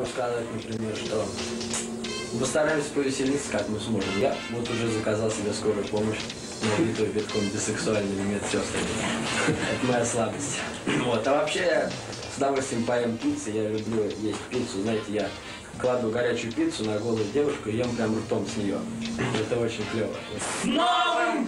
могу сказать, например, что мы стараемся повеселиться, как мы сможем. Я вот уже заказал себе скорую помощь, набитую битком бисексуальными медсестрами. Это моя слабость. Вот. А вообще я с удовольствием поем пиццу, я люблю есть пиццу. Знаете, я кладу горячую пиццу на голую девушку и ем прям ртом с нее. Это очень клево. С Новым!